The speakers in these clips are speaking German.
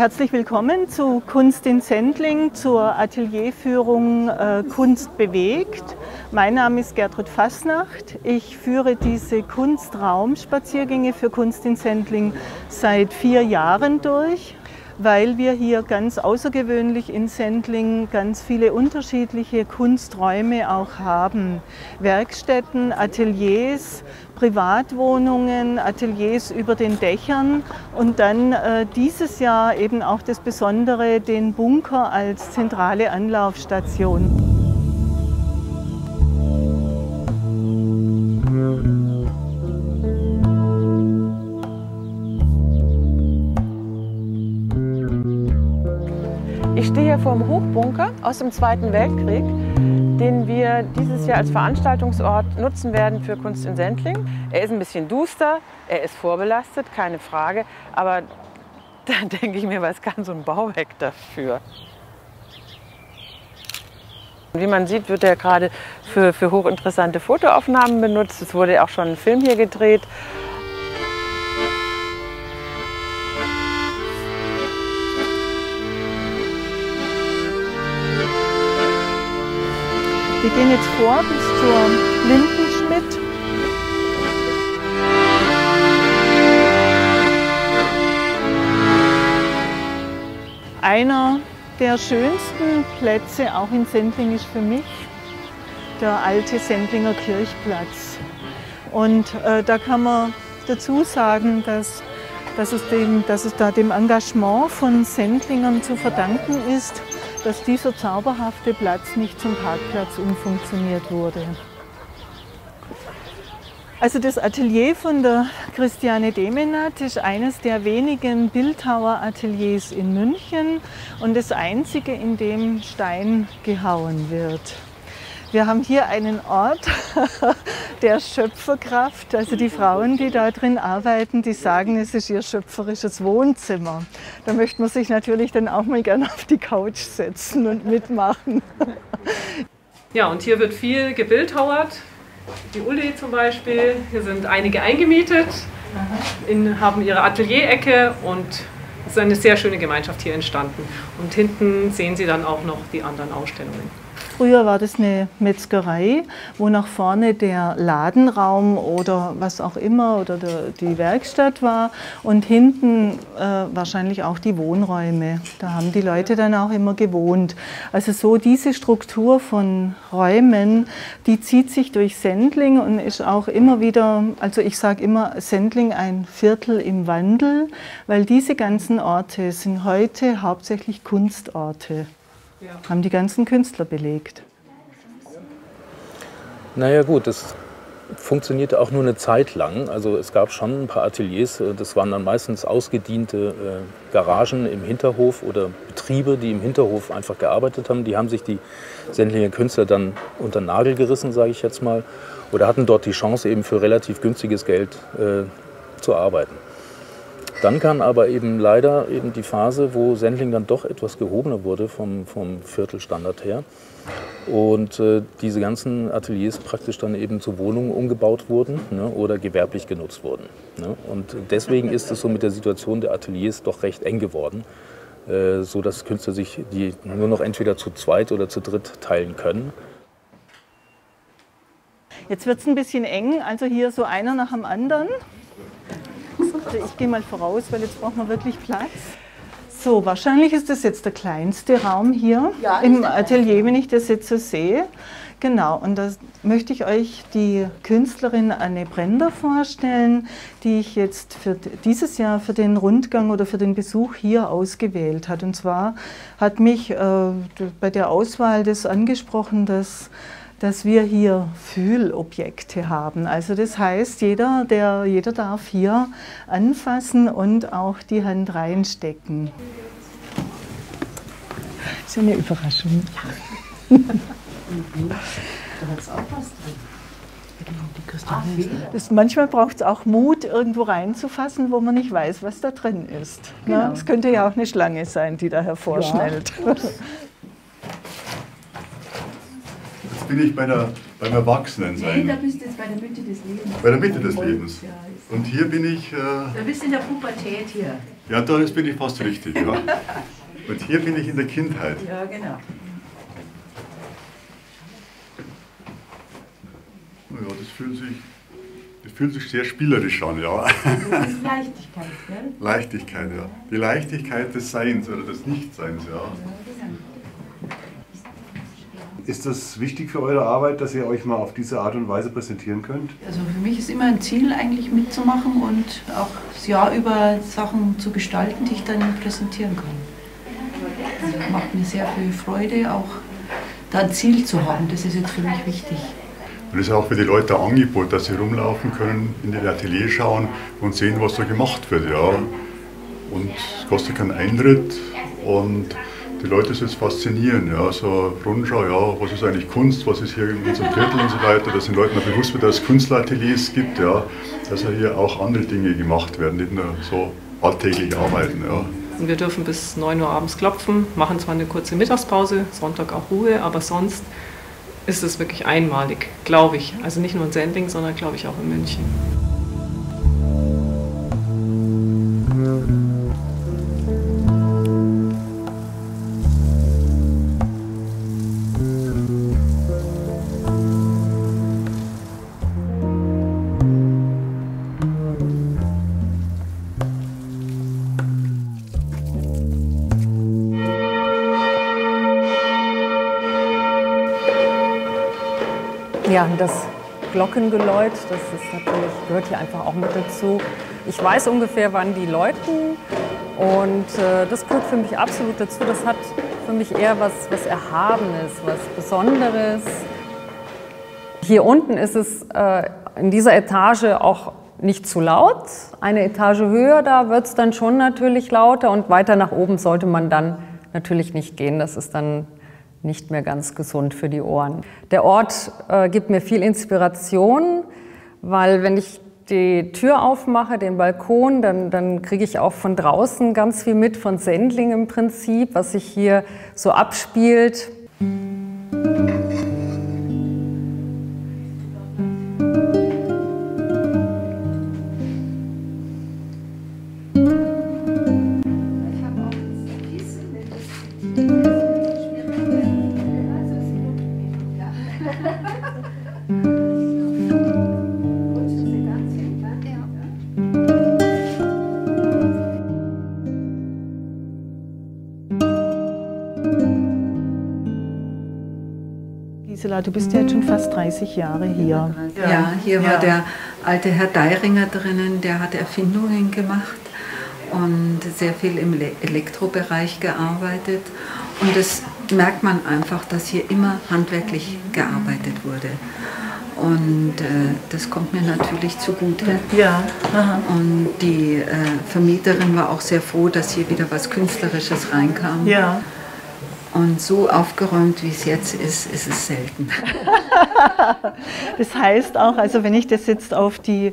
Herzlich willkommen zu Kunst in Sendling, zur Atelierführung äh, Kunst bewegt. Mein Name ist Gertrud Fassnacht. Ich führe diese Kunstraumspaziergänge für Kunst in Sendling seit vier Jahren durch weil wir hier ganz außergewöhnlich in Sendling ganz viele unterschiedliche Kunsträume auch haben. Werkstätten, Ateliers, Privatwohnungen, Ateliers über den Dächern und dann äh, dieses Jahr eben auch das Besondere, den Bunker als zentrale Anlaufstation. Dem Hochbunker aus dem Zweiten Weltkrieg, den wir dieses Jahr als Veranstaltungsort nutzen werden für Kunst in Sendling. Er ist ein bisschen duster, er ist vorbelastet, keine Frage, aber da denke ich mir, was kann so ein Bauwerk dafür? Wie man sieht, wird er gerade für, für hochinteressante Fotoaufnahmen benutzt. Es wurde auch schon ein Film hier gedreht. Wir gehen jetzt vor bis zur Lindenschmidt. Einer der schönsten Plätze auch in Sendling ist für mich der alte Sendlinger Kirchplatz. Und äh, da kann man dazu sagen, dass, dass, es dem, dass es da dem Engagement von Sendlingern zu verdanken ist, dass dieser zauberhafte Platz nicht zum Parkplatz umfunktioniert wurde. Also das Atelier von der Christiane Demenat ist eines der wenigen Bildhauerateliers in München und das einzige, in dem Stein gehauen wird. Wir haben hier einen Ort der Schöpferkraft. Also die Frauen, die da drin arbeiten, die sagen, es ist ihr schöpferisches Wohnzimmer. Da möchte man sich natürlich dann auch mal gerne auf die Couch setzen und mitmachen. Ja, und hier wird viel gebildhauert. Die Uli zum Beispiel, hier sind einige eingemietet, in, haben ihre Atelierecke und es ist eine sehr schöne Gemeinschaft hier entstanden. Und hinten sehen Sie dann auch noch die anderen Ausstellungen. Früher war das eine Metzgerei, wo nach vorne der Ladenraum oder was auch immer oder der, die Werkstatt war und hinten äh, wahrscheinlich auch die Wohnräume. Da haben die Leute dann auch immer gewohnt. Also so diese Struktur von Räumen, die zieht sich durch Sendling und ist auch immer wieder, also ich sage immer Sendling ein Viertel im Wandel, weil diese ganzen Orte sind heute hauptsächlich Kunstorte haben die ganzen Künstler belegt. Naja gut, das funktionierte auch nur eine Zeit lang. Also es gab schon ein paar Ateliers, äh, das waren dann meistens ausgediente äh, Garagen im Hinterhof oder Betriebe, die im Hinterhof einfach gearbeitet haben. Die haben sich die Sendlinger Künstler dann unter den Nagel gerissen, sage ich jetzt mal, oder hatten dort die Chance eben für relativ günstiges Geld äh, zu arbeiten. Dann kam aber eben leider eben die Phase, wo Sendling dann doch etwas gehobener wurde vom, vom Viertelstandard her. Und äh, diese ganzen Ateliers praktisch dann eben zu Wohnungen umgebaut wurden ne, oder gewerblich genutzt wurden. Ne. Und deswegen ist es so mit der Situation der Ateliers doch recht eng geworden, äh, so dass Künstler sich die nur noch entweder zu zweit oder zu dritt teilen können. Jetzt wird es ein bisschen eng, also hier so einer nach dem anderen. Ich gehe mal voraus, weil jetzt braucht man wirklich Platz. So, wahrscheinlich ist das jetzt der kleinste Raum hier ja, im Atelier, wenn ich das jetzt so sehe. Genau, und da möchte ich euch die Künstlerin Anne Brender vorstellen, die ich jetzt für dieses Jahr für den Rundgang oder für den Besuch hier ausgewählt hat. Und zwar hat mich äh, bei der Auswahl das angesprochen, dass dass wir hier Fühlobjekte haben. Also das heißt, jeder, der, jeder darf hier anfassen und auch die Hand reinstecken. Das ist eine Überraschung. Ja. da hat auch was drin. Das, manchmal braucht es auch Mut, irgendwo reinzufassen, wo man nicht weiß, was da drin ist. Ne? Genau. Es könnte ja auch eine Schlange sein, die da hervorschnellt. Ja. bin ich bei der, beim Erwachsenensein. Nein, da bist du jetzt bei der Mitte des Lebens. Bei der Mitte des Lebens. Und hier bin ich. Äh, da bist du in der Pubertät hier. Ja, da bin ich fast richtig. Ja. Und hier bin ich in der Kindheit. Ja, genau. Ja, das fühlt sich, das fühlt sich sehr spielerisch an, ja. Das ist Leichtigkeit, gell? Leichtigkeit, ja. Die Leichtigkeit des Seins oder des Nichtseins, ja. Ist das wichtig für eure Arbeit, dass ihr euch mal auf diese Art und Weise präsentieren könnt? Also für mich ist immer ein Ziel, eigentlich mitzumachen und auch das Jahr über Sachen zu gestalten, die ich dann präsentieren kann. Das macht mir sehr viel Freude, auch da ein Ziel zu haben. Das ist jetzt für mich wichtig. Und das ist auch für die Leute ein Angebot, dass sie rumlaufen können, in den Atelier schauen und sehen, was da gemacht wird. Ja. Und es kostet keinen Eintritt und die Leute jetzt faszinieren. Ja. So Rundschau, ja, was ist eigentlich Kunst, was ist hier in unserem Viertel und so weiter, dass den Leuten auch bewusst wird, dass es Künstlerateliers gibt, ja, dass hier auch andere Dinge gemacht werden, nicht nur so alltäglich arbeiten. Ja. Und wir dürfen bis 9 Uhr abends klopfen, machen zwar eine kurze Mittagspause, Sonntag auch Ruhe, aber sonst ist es wirklich einmalig, glaube ich. Also nicht nur in Sendling, sondern glaube ich auch in München. Ja, das Glockengeläut, das ist natürlich, gehört hier einfach auch mit dazu. Ich weiß ungefähr, wann die läuten und äh, das gehört für mich absolut dazu. Das hat für mich eher was, was Erhabenes, was Besonderes. Hier unten ist es äh, in dieser Etage auch nicht zu laut. Eine Etage höher, da wird es dann schon natürlich lauter und weiter nach oben sollte man dann natürlich nicht gehen. Das ist dann nicht mehr ganz gesund für die Ohren. Der Ort äh, gibt mir viel Inspiration, weil wenn ich die Tür aufmache, den Balkon, dann, dann kriege ich auch von draußen ganz viel mit von Sendling im Prinzip, was sich hier so abspielt. Du bist ja jetzt schon fast 30 Jahre hier. Ja, hier Ja. war der alte Herr Deiringer drinnen, der hat Erfindungen gemacht und sehr viel im Le- Elektrobereich gearbeitet. Und das merkt man einfach, dass hier immer handwerklich gearbeitet wurde. Und äh, das kommt mir natürlich zugute. Ja, aha. Und die äh, Vermieterin war auch sehr froh, dass hier wieder was Künstlerisches reinkam. ja. Und so aufgeräumt, wie es jetzt ist, ist es selten. Das heißt auch, also wenn ich das jetzt auf die,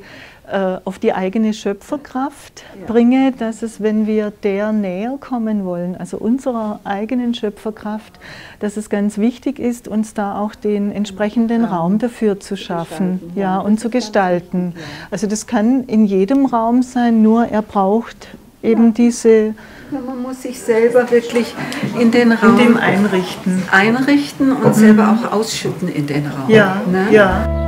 äh, auf die eigene Schöpferkraft bringe, dass es, wenn wir der näher kommen wollen, also unserer eigenen Schöpferkraft, dass es ganz wichtig ist, uns da auch den entsprechenden Raum dafür zu schaffen ja, und zu gestalten. Also das kann in jedem Raum sein, nur er braucht eben diese Ja, Man muss sich selber wirklich in den Raum in einrichten. einrichten und selber auch ausschütten in den Raum. Ja, ne? ja.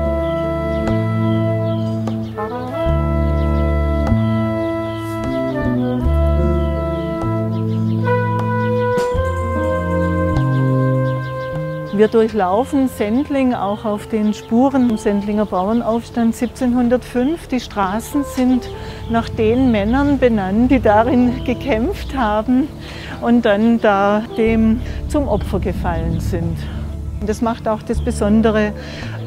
Wir durchlaufen Sendling auch auf den Spuren im Sendlinger Bauernaufstand 1705. Die Straßen sind nach den Männern benannt, die darin gekämpft haben und dann da dem zum Opfer gefallen sind. Das macht auch das Besondere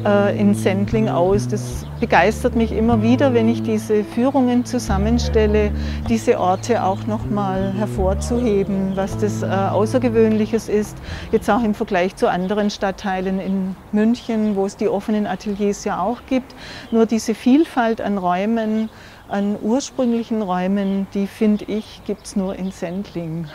äh, in Sendling aus. Das begeistert mich immer wieder, wenn ich diese Führungen zusammenstelle, diese Orte auch nochmal hervorzuheben, was das äh, Außergewöhnliches ist. Jetzt auch im Vergleich zu anderen Stadtteilen in München, wo es die offenen Ateliers ja auch gibt. Nur diese Vielfalt an Räumen, an ursprünglichen Räumen, die finde ich, gibt es nur in Sendling.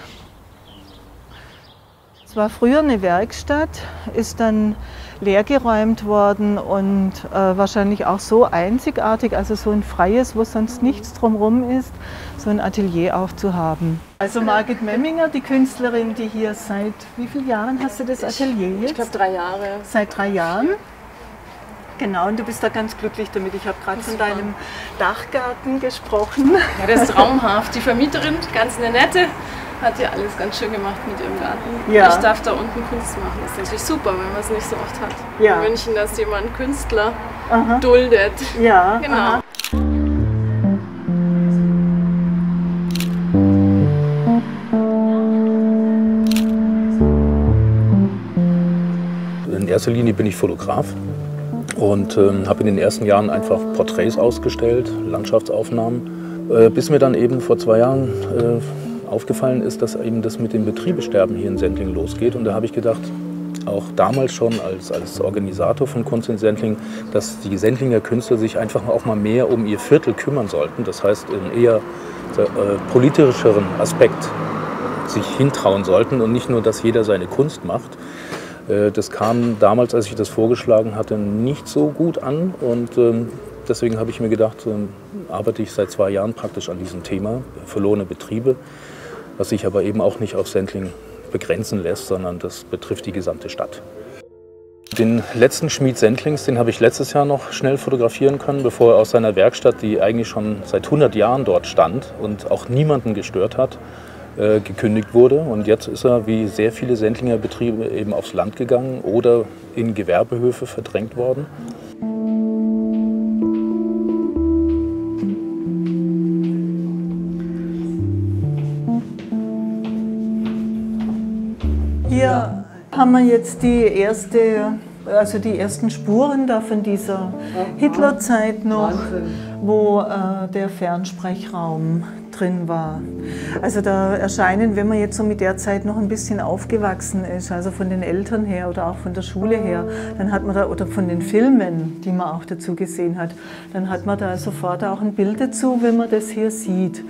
Es war früher eine Werkstatt, ist dann leergeräumt worden und äh, wahrscheinlich auch so einzigartig, also so ein freies, wo sonst nichts drumherum ist, so ein Atelier auch zu haben. Also Margit Memminger, die Künstlerin, die hier seit wie vielen Jahren hast du das Atelier jetzt? Ich glaube drei Jahre. Seit drei Jahren. Genau, und du bist da ganz glücklich damit. Ich habe gerade von deinem Dachgarten gesprochen. Ja, der ist traumhaft. Die Vermieterin, ganz eine nette, hat ja alles ganz schön gemacht mit ihrem Garten. Ja. Ich darf da unten Kunst machen. Das ist natürlich super, wenn man es nicht so oft hat. Ja. In München, dass jemand Künstler aha. duldet. Ja, genau. Aha. In erster Linie bin ich Fotograf und ähm, habe in den ersten Jahren einfach Porträts ausgestellt, Landschaftsaufnahmen, äh, bis mir dann eben vor zwei Jahren äh, aufgefallen ist, dass eben das mit dem Betriebesterben hier in Sendling losgeht. Und da habe ich gedacht, auch damals schon als, als Organisator von Kunst in Sendling, dass die Sendlinger Künstler sich einfach auch mal mehr um ihr Viertel kümmern sollten. Das heißt, einen eher äh, politischeren Aspekt sich hintrauen sollten und nicht nur, dass jeder seine Kunst macht. Äh, das kam damals, als ich das vorgeschlagen hatte, nicht so gut an und ähm, deswegen habe ich mir gedacht, ähm, arbeite ich seit zwei Jahren praktisch an diesem Thema, verlorene Betriebe, was sich aber eben auch nicht auf Sendling begrenzen lässt, sondern das betrifft die gesamte Stadt. Den letzten Schmied Sendlings, den habe ich letztes Jahr noch schnell fotografieren können, bevor er aus seiner Werkstatt, die eigentlich schon seit 100 Jahren dort stand und auch niemanden gestört hat, äh, gekündigt wurde. Und jetzt ist er, wie sehr viele Sendlinger Betriebe, eben aufs Land gegangen oder in Gewerbehöfe verdrängt worden. Hier haben wir jetzt die erste, also die ersten Spuren da von dieser Hitlerzeit noch, wo äh, der Fernsprechraumm drin war. Also da erscheinen, wenn man jetzt so mit der Zeit noch ein bisschen aufgewachsen ist, also von den Eltern her oder auch von der Schule her, dann hat man da, oder von den Filmen, die man auch dazu gesehen hat, dann hat man da sofort auch ein Bild dazu, wenn man das hier sieht.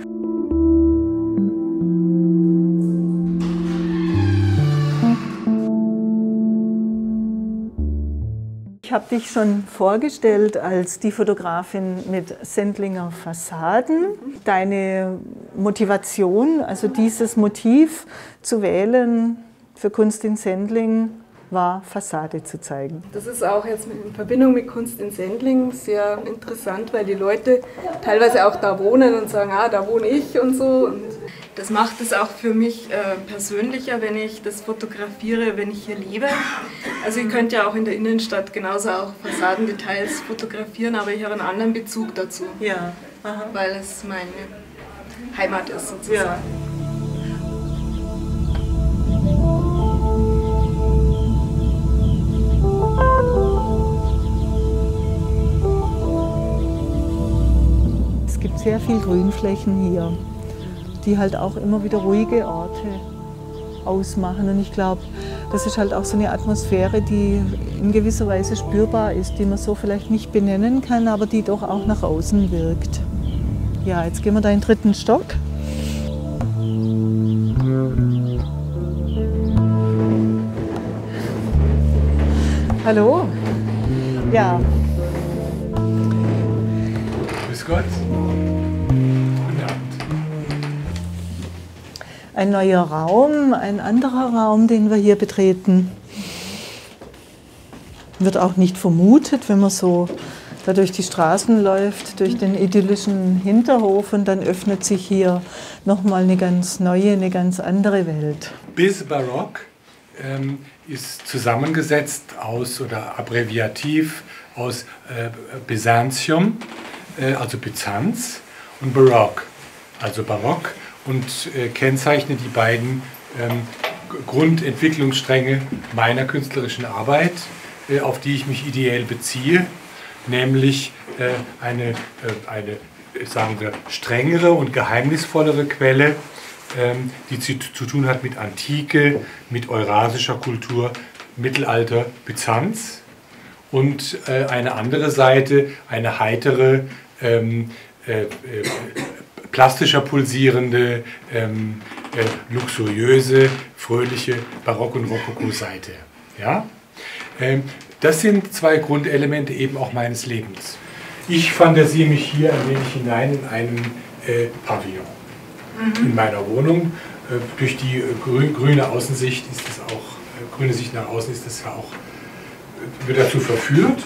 Dich schon vorgestellt als die Fotografin mit Sendlinger Fassaden. Deine Motivation, also dieses Motiv zu wählen für Kunst in Sendling, war, Fassade zu zeigen. Das ist auch jetzt in Verbindung mit Kunst in Sendling sehr interessant, weil die Leute teilweise auch da wohnen und sagen, ah, da wohne ich und so. Und das macht es auch für mich äh, persönlicher, wenn ich das fotografiere, wenn ich hier lebe. Also ihr könnt ja auch in der Innenstadt genauso auch Fassadendetails fotografieren, aber ich habe einen anderen Bezug dazu. Ja. Aha. Weil es meine Heimat ist sozusagen. Ja. Es gibt sehr viel Grünflächen hier, die halt auch immer wieder ruhige Orte ausmachen. Und ich glaube, das ist halt auch so eine Atmosphäre, die in gewisser Weise spürbar ist, die man so vielleicht nicht benennen kann, aber die doch auch nach außen wirkt. Ja, jetzt gehen wir da in den dritten Stock. Hallo? Ja. Grüß Gott. Ein neuer Raum, ein anderer Raum, den wir hier betreten. Wird auch nicht vermutet, wenn man so da durch die Straßen läuft, durch den idyllischen Hinterhof und dann öffnet sich hier nochmal eine ganz neue, eine ganz andere Welt. Bis Barock ähm, ist zusammengesetzt aus oder abbreviativ aus äh, Byzantium, äh, also Byzanz, und Barock, also Barock und äh, kennzeichne die beiden ähm, Grundentwicklungsstränge meiner künstlerischen Arbeit, äh, auf die ich mich ideell beziehe, nämlich äh, eine, äh, eine, sagen wir, strengere und geheimnisvollere Quelle, ähm, die zu, zu, tun hat mit Antike, mit eurasischer Kultur, Mittelalter, Byzanz. Und äh, eine andere Seite, eine heitere, ähm, äh, plastischer pulsierende, ähm, äh, luxuriöse, fröhliche Barock- und Rokoko-Seite. Ja? Ähm, das sind zwei Grundelemente eben auch meines Lebens. Ich fantasiere mich hier ein wenig hinein in einen äh, Pavillon. Mhm. In meiner Wohnung. Äh, durch die äh, grün, grüne Außensicht ist es auch, äh, grüne Sicht nach außen ist das ja auch, äh, wird dazu verführt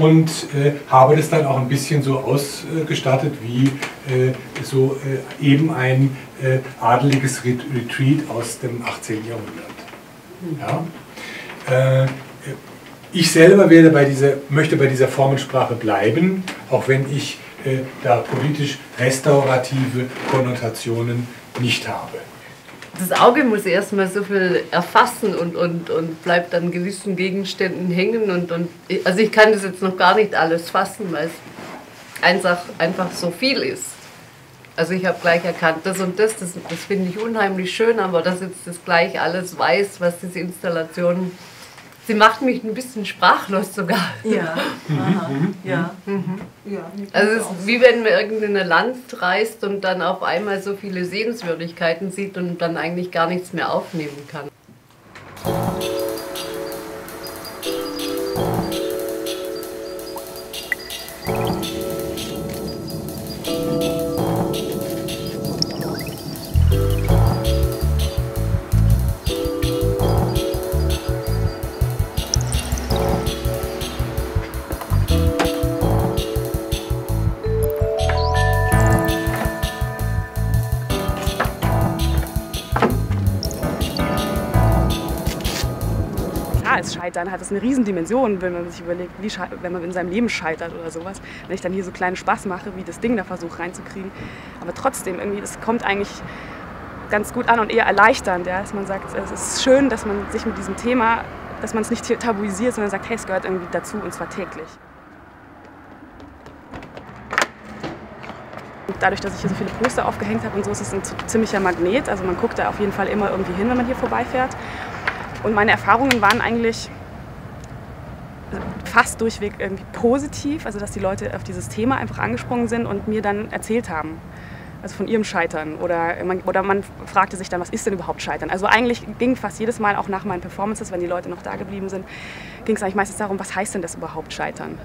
und äh, habe das dann auch ein bisschen so ausgestattet wie äh, so äh, eben ein äh, adeliges Retreat aus dem 18. Jahrhundert. Ja? Äh, ich selber werde bei dieser, möchte bei dieser Formensprache bleiben, auch wenn ich äh, da politisch restaurative Konnotationen nicht habe das Auge muss erstmal so viel erfassen und, und, und bleibt an gewissen Gegenständen hängen. Und, und, also ich kann das jetzt noch gar nicht alles fassen, weil es einfach, einfach so viel ist. Also ich habe gleich erkannt, das und das, das, das finde ich unheimlich schön, aber dass jetzt das gleich alles weiß, was diese Installation Sie macht mich ein bisschen sprachlos sogar. Ja. Aha. ja. Mhm. ja also es ist wie wenn man irgendein Land reist und dann auf einmal so viele Sehenswürdigkeiten sieht und dann eigentlich gar nichts mehr aufnehmen kann. Scheitern hat es eine Riesendimension, wenn man sich überlegt, wie wenn man in seinem Leben scheitert oder sowas. Wenn ich dann hier so kleinen Spaß mache, wie das Ding da versuche reinzukriegen. Aber trotzdem, irgendwie, es kommt eigentlich ganz gut an und eher erleichternd, ja? dass man sagt, es ist schön, dass man sich mit diesem Thema, dass man es nicht tabuisiert, sondern sagt, hey, es gehört irgendwie dazu und zwar täglich. dadurch, dass ich hier so viele Poster aufgehängt habe und so, ist es ein ziemlicher Magnet. Also man guckt da auf jeden Fall immer irgendwie hin, wenn man hier vorbeifährt. Und meine Erfahrungen waren eigentlich fast durchweg irgendwie positiv, also dass die Leute auf dieses Thema einfach angesprungen sind und mir dann erzählt haben, also von ihrem Scheitern oder man, oder man fragte sich dann, was ist denn überhaupt Scheitern? Also eigentlich ging fast jedes Mal, auch nach meinen Performances, wenn die Leute noch da geblieben sind, ging es eigentlich meistens darum, was heißt denn das überhaupt Scheitern?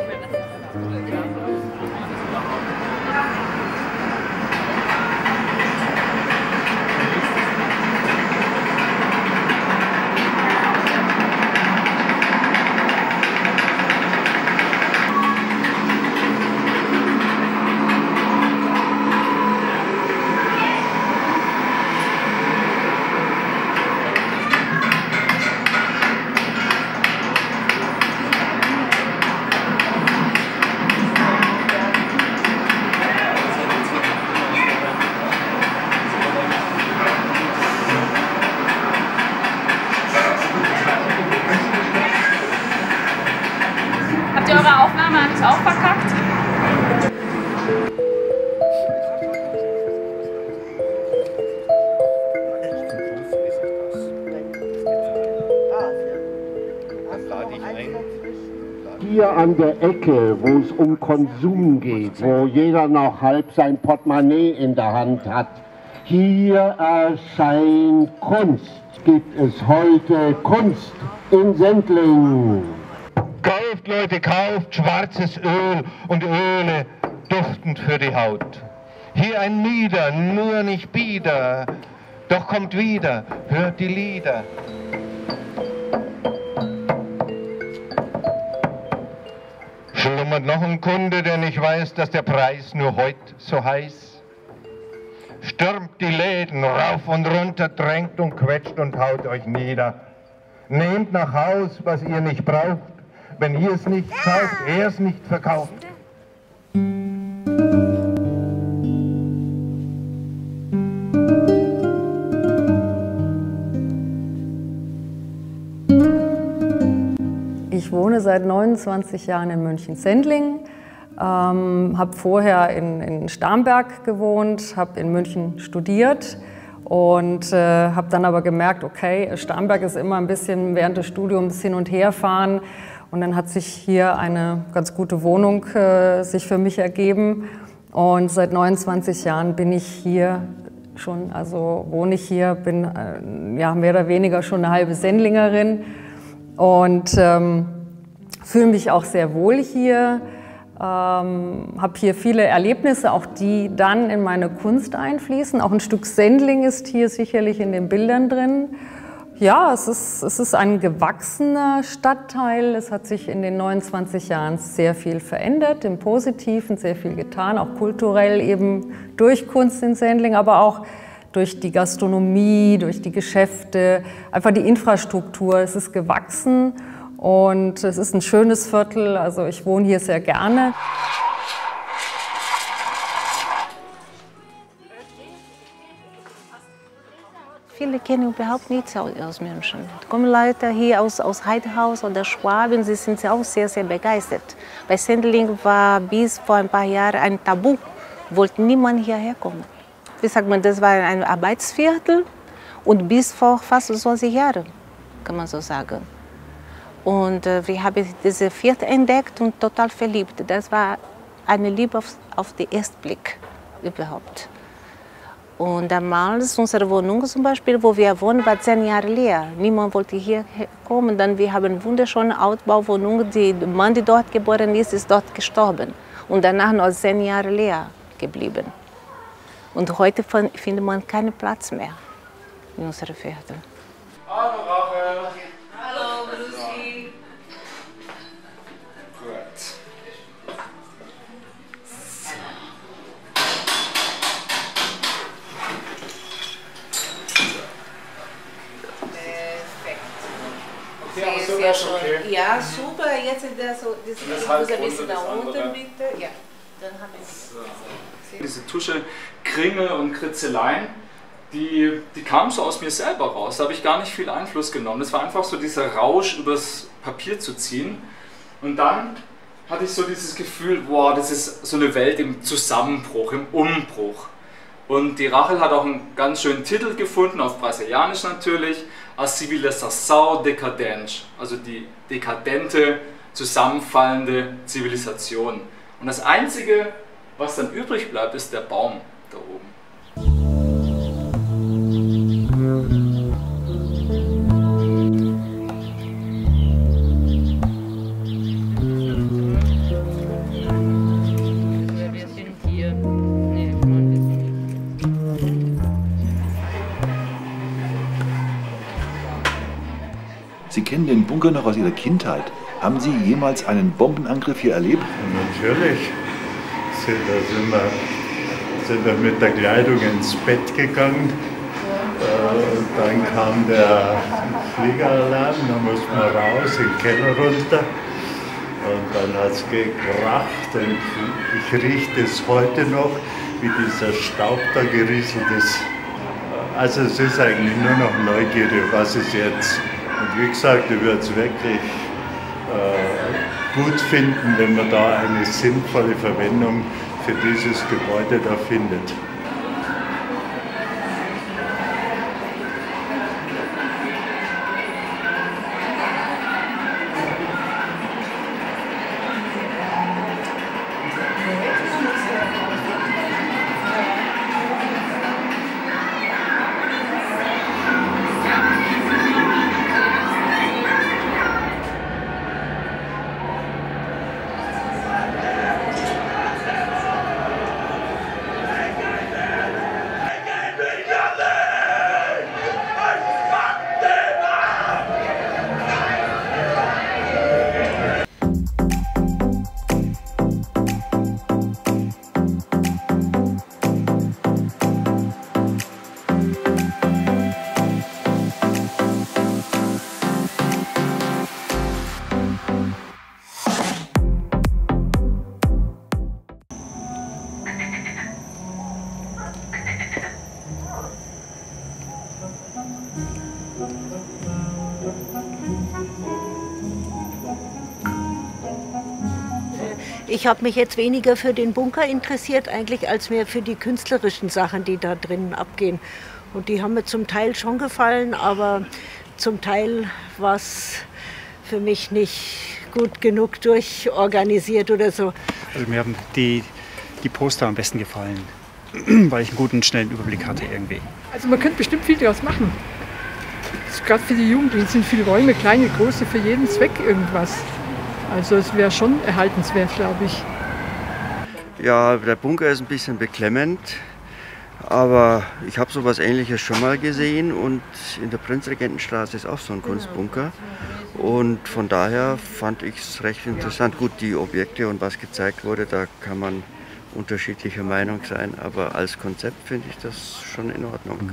An Ecke, wo es um Konsum geht, wo jeder noch halb sein Portemonnaie in der Hand hat. Hier erscheint Kunst. Gibt es heute Kunst in Sendling. Kauft, Leute, kauft schwarzes Öl und Öle, duftend für die Haut. Hier ein Mieder, nur nicht bieder, doch kommt wieder, hört die Lieder. Schlummert noch ein Kunde, der nicht weiß, dass der Preis nur heute so heiß? Stürmt die Läden rauf und runter, drängt und quetscht und haut euch nieder. Nehmt nach Haus, was ihr nicht braucht. Wenn ihr es nicht kauft, er es nicht verkauft. Wohne seit 29 Jahren in München-Sendling, ähm, habe vorher in, in Starnberg gewohnt, habe in München studiert Und äh, habe dann aber gemerkt, okay, Starnberg ist immer ein bisschen während des Studiums hin und her fahren. Und dann hat sich hier eine ganz gute Wohnung äh, sich für mich ergeben. Und seit 29 Jahren bin ich hier schon, also wohne ich hier, bin äh, ja, mehr oder weniger schon eine halbe Sendlingerin und ähm, fühle mich auch sehr wohl hier. Ähm, habe hier viele Erlebnisse, auch die dann in meine Kunst einfließen. Auch ein Stück Sendling ist hier sicherlich in den Bildern drin. Ja, es ist, es ist ein gewachsener Stadtteil. Es hat sich in den 29 Jahren sehr viel verändert, im Positiven sehr viel getan, auch kulturell eben durch Kunst in Sendling, aber auch durch die Gastronomie, durch die Geschäfte, einfach die Infrastruktur. Es ist gewachsen und es ist ein schönes Viertel, also ich wohne hier sehr gerne. Viele kennen überhaupt nichts aus München. Da kommen Leute hier aus, aus Heidhaus oder Schwaben, sie sind auch sehr, sehr begeistert. Bei Sendling war bis vor ein paar Jahren ein Tabu, wollte niemand hierher kommen. Wie sagt man, das war ein Arbeitsviertel und bis vor fast 20 Jahren, kann man so sagen. Und äh, wir haben diese Viertel entdeckt und total verliebt. Das war eine Liebe auf, auf den ersten Blick überhaupt. Und damals, unsere Wohnung zum Beispiel, wo wir wohnen, war zehn Jahre leer. Niemand wollte hier kommen. Dann wir haben eine wunderschöne Altbauwohnung. Der Mann, der dort geboren ist, ist dort gestorben. Und danach noch zehn Jahre leer geblieben. Und heute findet man keinen Platz mehr in unserer Viertel. Hallo Rachel. Hallo, grüß Ja, super. Jetzt ist der so, das Das ist halb ein bisschen da unten, bitte. Ja, dann habe ich Diese Tusche, Kringel und Kritzeleien, die, die kamen so aus mir selber raus. Da habe ich gar nicht viel Einfluss genommen. Das war einfach so dieser Rausch, übers Papier zu ziehen. Und dann hatte ich so dieses Gefühl, wow, das ist so eine Welt im Zusammenbruch, im Umbruch. Und die Rachel hat auch einen ganz schönen Titel gefunden, auf Brasilianisch natürlich, A Civilização Decadente, also die dekadente, zusammenfallende Zivilisation. Und das Einzige, was dann übrig bleibt, ist der Baum Bunker noch aus Ihrer Kindheit. Haben Sie jemals einen Bombenangriff hier erlebt? Natürlich sind, da sind, wir, sind wir mit der Kleidung ins Bett gegangen. Äh, und dann kam der Fliegeralarm, da mussten wir raus, in den Keller runter. Und dann hat es gekracht und ich rieche das heute noch, wie dieser Staub da gerieselt ist. Also es ist eigentlich nur noch Neugierde, was ist jetzt. Wie gesagt, ich würde es wirklich äh, gut finden, wenn man da eine sinnvolle Verwendung für dieses Gebäude da findet. Ich habe mich jetzt weniger für den Bunker interessiert, eigentlich als mehr für die künstlerischen Sachen, die da drinnen abgehen. Und die haben mir zum Teil schon gefallen, aber zum Teil war es für mich nicht gut genug durchorganisiert oder so. Also mir haben die, die Poster am besten gefallen, weil ich einen guten, schnellen Überblick hatte irgendwie. Also man könnte bestimmt viel daraus machen. Gerade für die Jugendlichen sind viele Räume, kleine, große, für jeden Zweck irgendwas. Also es wäre schon erhaltenswert, glaube ich. Ja, der Bunker ist ein bisschen beklemmend, aber ich habe sowas ähnliches schon mal gesehen und in der Prinzregentenstraße ist auch so ein Kunstbunker. Und von daher fand ich es recht interessant. Gut, die Objekte und was gezeigt wurde, da kann man unterschiedlicher Meinung sein, aber als Konzept finde ich das schon in Ordnung.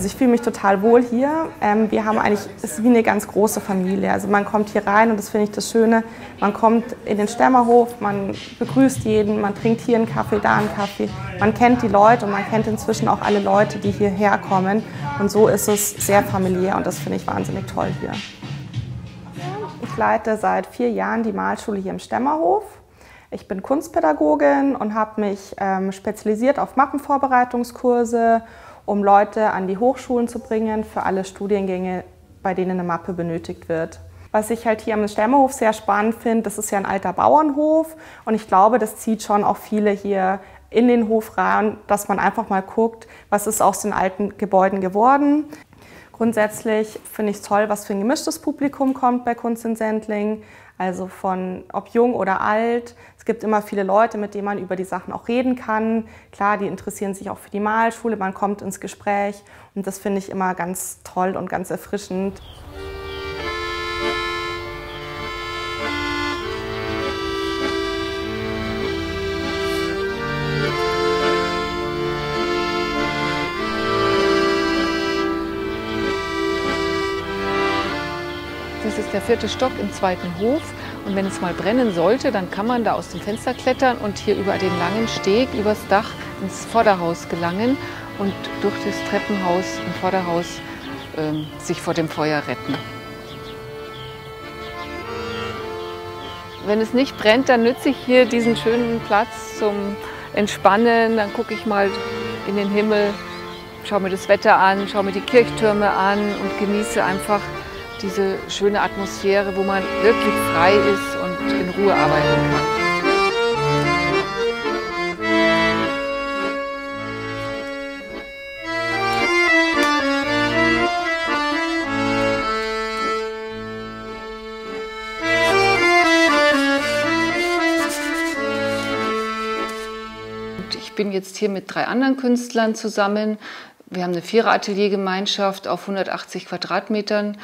Also ich fühle mich total wohl hier. Ähm, wir haben eigentlich, es ist wie eine ganz große Familie. Also man kommt hier rein und das finde ich das Schöne. Man kommt in den Stämmerhof, man begrüßt jeden, man trinkt hier einen Kaffee, da einen Kaffee. Man kennt die Leute und man kennt inzwischen auch alle Leute, die hierher kommen. Und so ist es sehr familiär und das finde ich wahnsinnig toll hier. Ich leite seit vier Jahren die Malschule hier im Stämmerhof. Ich bin Kunstpädagogin und habe mich ähm, spezialisiert auf Mappenvorbereitungskurse um Leute an die Hochschulen zu bringen für alle Studiengänge, bei denen eine Mappe benötigt wird. Was ich halt hier am Stermehof sehr spannend finde, das ist ja ein alter Bauernhof und ich glaube, das zieht schon auch viele hier in den Hof rein, dass man einfach mal guckt, was ist aus den alten Gebäuden geworden. Grundsätzlich finde ich es toll, was für ein gemischtes Publikum kommt bei Kunst in Sendling. Also von ob jung oder alt. Es gibt immer viele Leute, mit denen man über die Sachen auch reden kann. Klar, die interessieren sich auch für die Malschule, man kommt ins Gespräch und das finde ich immer ganz toll und ganz erfrischend. Vierte Stock im zweiten Hof. Und wenn es mal brennen sollte, dann kann man da aus dem Fenster klettern und hier über den langen Steg, übers Dach ins Vorderhaus gelangen und durch das Treppenhaus im Vorderhaus ähm, sich vor dem Feuer retten. Wenn es nicht brennt, dann nütze ich hier diesen schönen Platz zum Entspannen. Dann gucke ich mal in den Himmel, schaue mir das Wetter an, schaue mir die Kirchtürme an und genieße einfach diese schöne Atmosphäre, wo man wirklich frei ist und in Ruhe arbeiten kann. Ich bin jetzt hier mit drei anderen Künstlern zusammen. Wir haben eine Vierer-Ateliergemeinschaft auf 180 Quadratmetern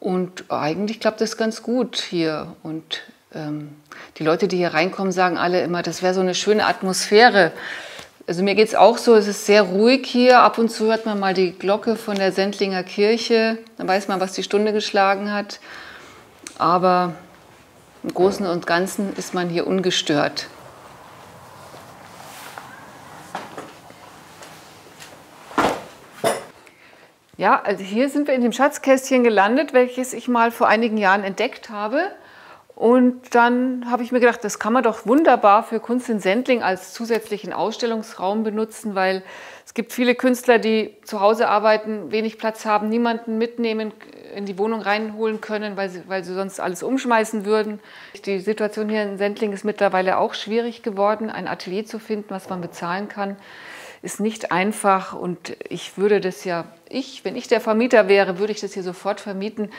und eigentlich klappt das ganz gut hier. Und ähm, die Leute, die hier reinkommen, sagen alle immer, das wäre so eine schöne Atmosphäre. Also mir geht es auch so, es ist sehr ruhig hier. Ab und zu hört man mal die Glocke von der Sendlinger Kirche. Dann weiß man, was die Stunde geschlagen hat. Aber im Großen und Ganzen ist man hier ungestört. Ja, also hier sind wir in dem Schatzkästchen gelandet, welches ich mal vor einigen Jahren entdeckt habe. Und dann habe ich mir gedacht, das kann man doch wunderbar für Kunst in Sendling als zusätzlichen Ausstellungsraum benutzen, weil es gibt viele Künstler, die zu Hause arbeiten, wenig Platz haben, niemanden mitnehmen, in die Wohnung reinholen können, weil sie, weil sie sonst alles umschmeißen würden. Die Situation hier in Sendling ist mittlerweile auch schwierig geworden, ein Atelier zu finden, was man bezahlen kann ist nicht einfach und ich würde das ja, ich, wenn ich der Vermieter wäre, würde ich das hier sofort vermieten.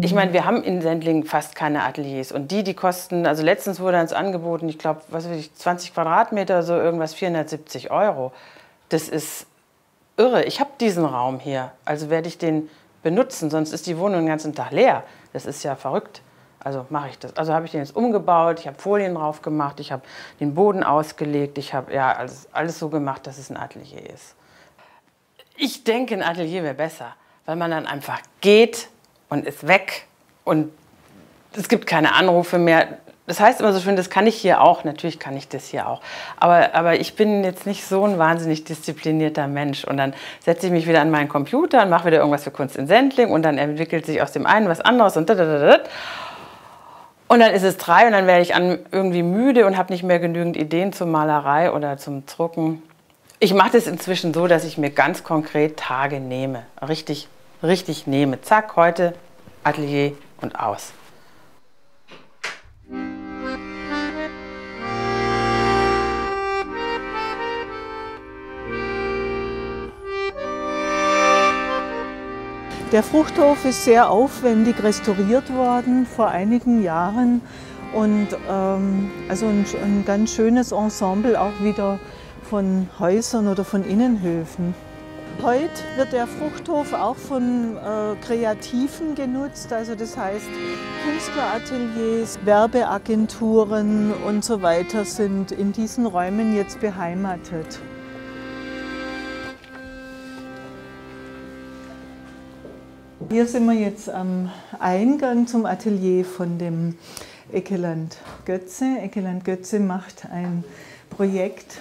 Ich meine, wir haben in Sendling fast keine Ateliers und die, die kosten, also letztens wurde uns angeboten, ich glaube, was weiß ich, 20 Quadratmeter, so irgendwas 470 Euro. Das ist irre. Ich habe diesen Raum hier, also werde ich den benutzen, sonst ist die Wohnung den ganzen Tag leer. Das ist ja verrückt. Also mache ich das. Also habe ich den jetzt umgebaut, ich habe Folien drauf gemacht, ich habe den Boden ausgelegt, ich habe ja alles, alles so gemacht, dass es ein Atelier ist. Ich denke, ein Atelier wäre besser, weil man dann einfach geht und ist weg und es gibt keine Anrufe mehr. Das heißt immer so schön, das kann ich hier auch. Natürlich kann ich das hier auch. Aber, aber ich bin jetzt nicht so ein wahnsinnig disziplinierter Mensch. Und dann setze ich mich wieder an meinen Computer und mache wieder irgendwas für Kunst in Sendling und dann entwickelt sich aus dem einen was anderes und da. Und dann ist es drei und dann werde ich an, irgendwie müde und habe nicht mehr genügend Ideen zur Malerei oder zum Drucken. Ich mache das inzwischen so, dass ich mir ganz konkret Tage nehme. Richtig, richtig nehme. Zack, heute Atelier und aus. Der Fruchthof ist sehr aufwendig restauriert worden vor einigen Jahren und ähm, also ein, ein ganz schönes Ensemble auch wieder von Häusern oder von Innenhöfen. Heute wird der Fruchthof auch von äh, Kreativen genutzt, also das heißt Künstlerateliers, Werbeagenturen und so weiter sind in diesen Räumen jetzt beheimatet. Hier sind wir jetzt am Eingang zum Atelier von dem Eckeland Götze. Eckeland Götze macht ein Projekt,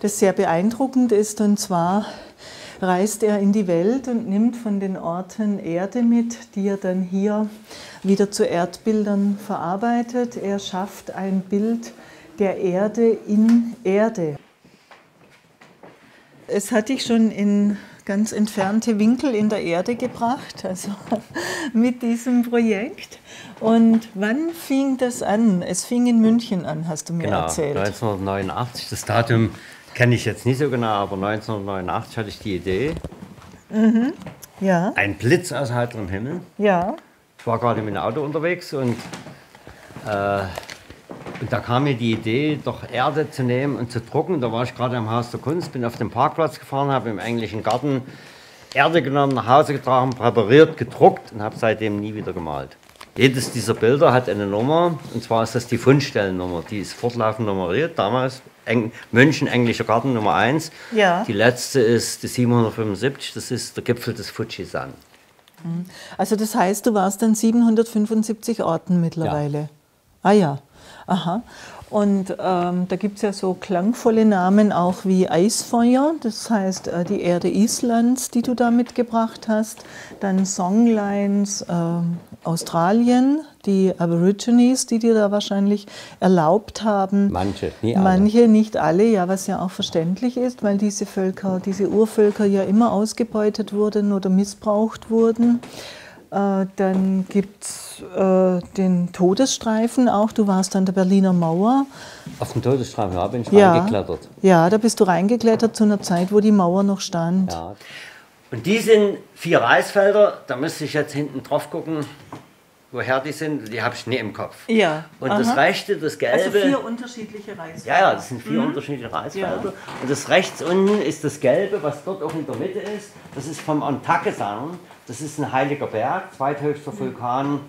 das sehr beeindruckend ist. Und zwar reist er in die Welt und nimmt von den Orten Erde mit, die er dann hier wieder zu Erdbildern verarbeitet. Er schafft ein Bild der Erde in Erde. Es hatte ich schon in ganz entfernte Winkel in der Erde gebracht, also mit diesem Projekt. Und wann fing das an? Es fing in München an, hast du mir genau, erzählt. 1989. Das Datum kenne ich jetzt nicht so genau, aber 1989 hatte ich die Idee. Mhm. Ja. Ein Blitz aus heiterem Himmel. Ja. Ich war gerade mit dem Auto unterwegs und äh, und da kam mir die Idee, doch Erde zu nehmen und zu drucken. Da war ich gerade am Haus der Kunst, bin auf den Parkplatz gefahren, habe im englischen Garten Erde genommen, nach Hause getragen, präpariert, gedruckt und habe seitdem nie wieder gemalt. Jedes dieser Bilder hat eine Nummer, und zwar ist das die Fundstellennummer. Die ist fortlaufend nummeriert. Damals Eng München, englischer Garten Nummer 1. Ja. Die letzte ist die 775, das ist der Gipfel des Fujisan. Mhm. Also das heißt, du warst an 775 Orten mittlerweile. Ja. Ah ja. Aha. Und ähm, da gibt es ja so klangvolle Namen auch wie Eisfeuer, das heißt äh, die Erde Islands, die du da mitgebracht hast. Dann Songlines äh, Australien, die Aborigines, die dir da wahrscheinlich erlaubt haben. Manche, nie alle. Manche, nicht alle, ja, was ja auch verständlich ist, weil diese Völker, diese Urvölker ja immer ausgebeutet wurden oder missbraucht wurden. Äh, dann gibt es äh, den Todesstreifen auch. Du warst an der Berliner Mauer. Auf den Todesstreifen, ja, bin ich ja. reingeklettert. Ja, da bist du reingeklettert zu einer Zeit, wo die Mauer noch stand. Ja. Und die sind vier Reisfelder. Da müsste ich jetzt hinten drauf gucken, woher die sind. Die habe ich nie im Kopf. Ja. Und Aha. das rechte, das gelbe. Also vier unterschiedliche Reisfelder. Ja, ja, das sind vier Mhm. unterschiedliche Reisfelder. Ja. Und das rechts unten ist das gelbe, was dort auch in der Mitte ist. Das ist vom Ontakesan. Das ist ein heiliger Berg, zweithöchster Vulkan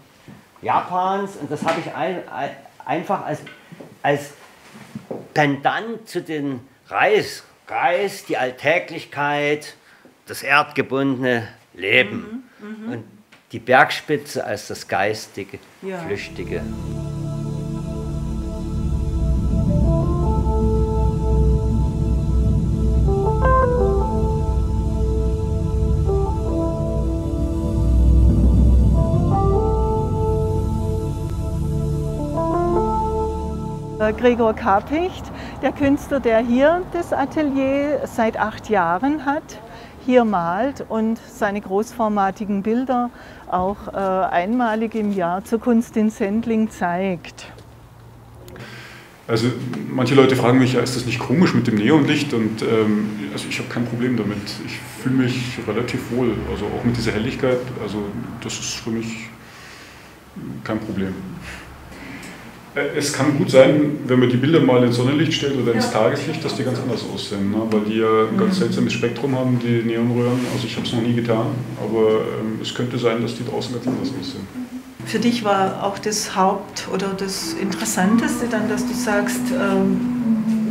Japans. Und das habe ich ein, ein, einfach als, als Pendant zu den Reis, Reis, die Alltäglichkeit, das erdgebundene Leben. Mhm. Und die Bergspitze als das geistige, Ja. flüchtige. Äh, Gregor Karpicht, der Künstler, der hier das Atelier seit acht Jahren hat, hier malt und seine großformatigen Bilder auch äh, einmalig im Jahr zur Kunst in Sendling zeigt. Also manche Leute fragen mich, ist das nicht komisch mit dem Neonlicht? Und ähm, also ich habe kein Problem damit. Ich fühle mich relativ wohl, also auch mit dieser Helligkeit. Also das ist für mich kein Problem. Äh, Es kann gut sein, wenn man die Bilder mal ins Sonnenlicht stellt oder ins Tageslicht, dass die ganz anders aussehen, ne? weil die ja ein ganz seltsames Spektrum haben, die Neonröhren. Also ich habe es noch nie getan, aber ähm, es könnte sein, dass die draußen ganz anders aussehen. Für dich war auch das Haupt- oder das Interessanteste dann, dass du sagst, ähm,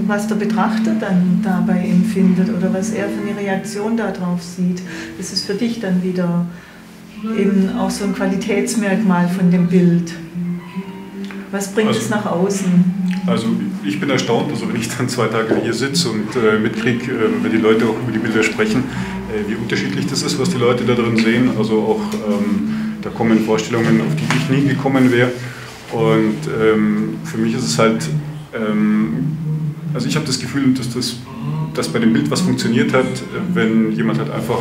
was der Betrachter dann dabei empfindet oder was er für eine Reaktion darauf sieht. Das ist für dich dann wieder eben auch so ein Qualitätsmerkmal von dem Bild. Was bringt Also- es nach außen? Also ich bin erstaunt, also wenn ich dann zwei Tage hier sitze und äh, mitkriege, äh, wenn die Leute auch über die Bilder sprechen, äh, wie unterschiedlich das ist, was die Leute da drin sehen. Also auch, ähm, da kommen Vorstellungen, auf die ich nie gekommen wäre. Und ähm, für mich ist es halt, ähm, also ich habe das Gefühl, dass, das, dass bei dem Bild was funktioniert hat, wenn jemand halt einfach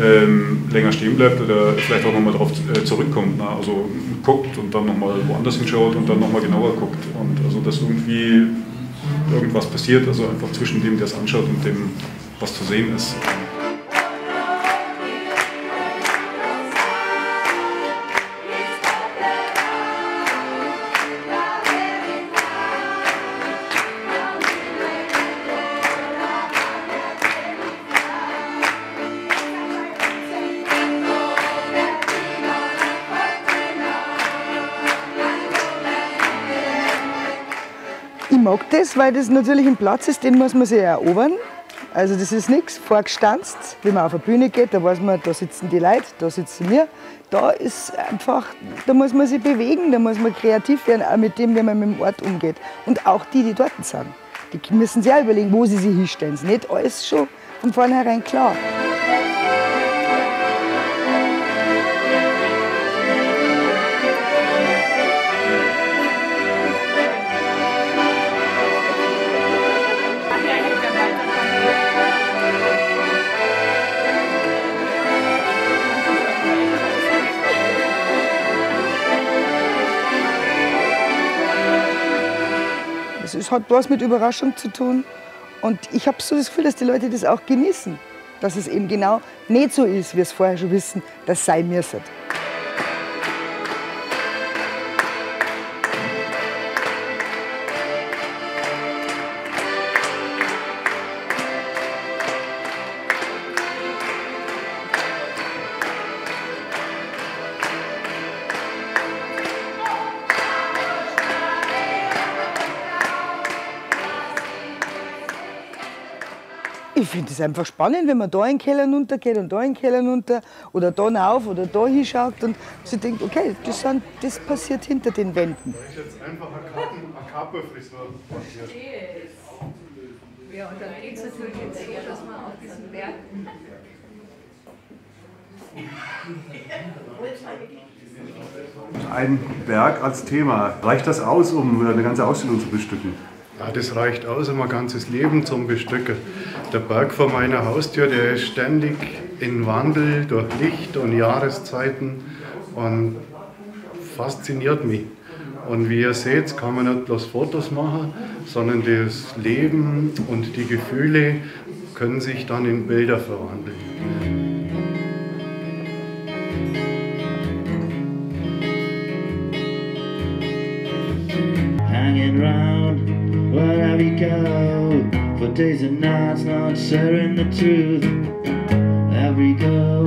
ähm, länger stehen bleibt oder vielleicht auch nochmal darauf äh, zurückkommt. Ne? Also guckt und dann nochmal woanders hinschaut und dann nochmal genauer guckt. Und also dass irgendwie irgendwas passiert, also einfach zwischen dem, der es anschaut und dem, was zu sehen ist. Mag das, weil das natürlich ein Platz ist, den muss man sich erobern. Also das ist nichts vorgestanzt. Wenn man auf eine Bühne geht, da weiß man, da sitzen die Leute, da sitzen wir. Da ist einfach, da muss man sich bewegen, da muss man kreativ werden, auch mit dem, wie man mit dem Ort umgeht. Und auch die, die dort sind. Die müssen sich auch überlegen, wo sie sich hinstellen. Ist nicht alles schon von vornherein klar. Hat was mit Überraschung zu tun. Und ich habe so das Gefühl, dass die Leute das auch genießen. Dass es eben genau nicht so ist, wie es vorher schon wissen, dass es sein müsste. Finde es einfach spannend, wenn man da in den Keller runtergeht und da in den Keller runter oder da rauf oder da hinschaut und sie denkt, okay, das, sind, das passiert hinter den Wänden. Ich jetzt einfach eine Kaperfrisur. Ja, und dann geht es natürlich jetzt eher, dass man auf diesen Berg. Ein Berg als Thema. Reicht das aus, um eine ganze Ausstellung zu bestücken? Ja, das reicht aus, um ein ganzes Leben zum Bestücken. Der Berg vor meiner Haustür, der ist ständig in Wandel durch Licht und Jahreszeiten und fasziniert mich. Und wie ihr seht, kann man nicht bloß Fotos machen, sondern das Leben und die Gefühle können sich dann in Bilder verwandeln. For days and nights, not sharing the truth. Every go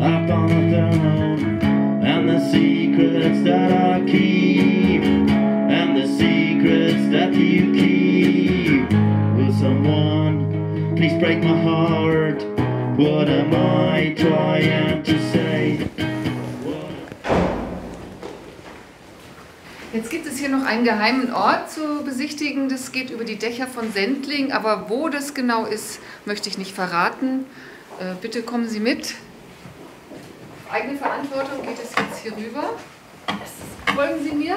up on the throne, and the secrets that I keep, and the secrets that you keep. Will someone please break my heart? What am I trying to es hier noch einen geheimen Ort zu besichtigen. Das geht über die Dächer von Sendling. Aber wo das genau ist, möchte ich nicht verraten. Äh, bitte kommen Sie mit. Auf eigene Verantwortung geht es jetzt hier rüber. Folgen Sie mir.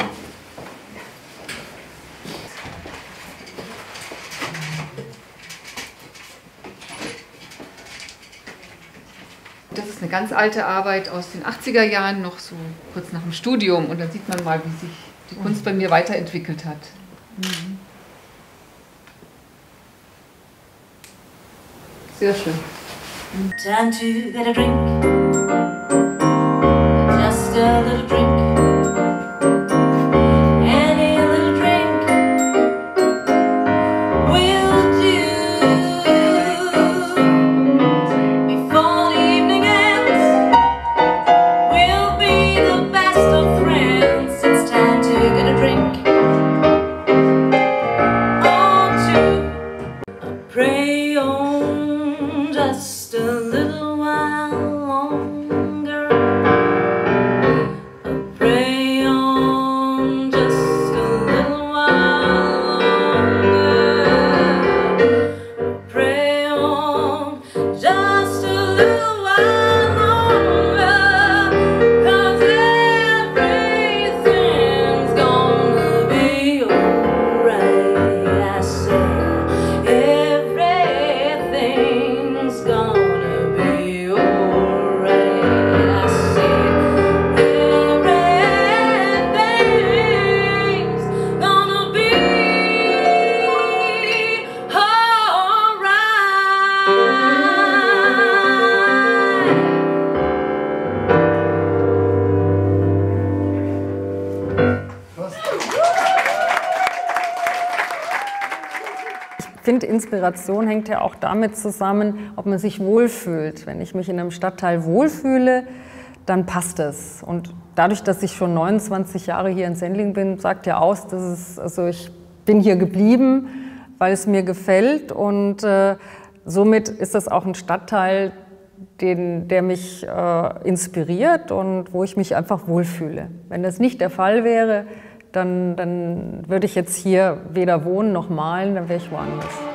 Das ist eine ganz alte Arbeit aus den 80er Jahren, noch so kurz nach dem Studium. Und dann sieht man mal, wie sich die Kunst bei mir weiterentwickelt hat. Sehr schön. Time to get a drink. Just a little drink. Finde, Inspiration hängt ja auch damit zusammen, ob man sich wohlfühlt. Wenn ich mich in einem Stadtteil wohlfühle, dann passt es. Und dadurch, dass ich schon 29 Jahre hier in Sendling bin, sagt ja aus, dass es, also ich bin hier geblieben, weil es mir gefällt und äh, somit ist das auch ein Stadtteil, den, der mich äh, inspiriert und wo ich mich einfach wohlfühle. Wenn das nicht der Fall wäre, dann, dann würde ich jetzt hier weder wohnen noch malen, dann wäre ich woanders.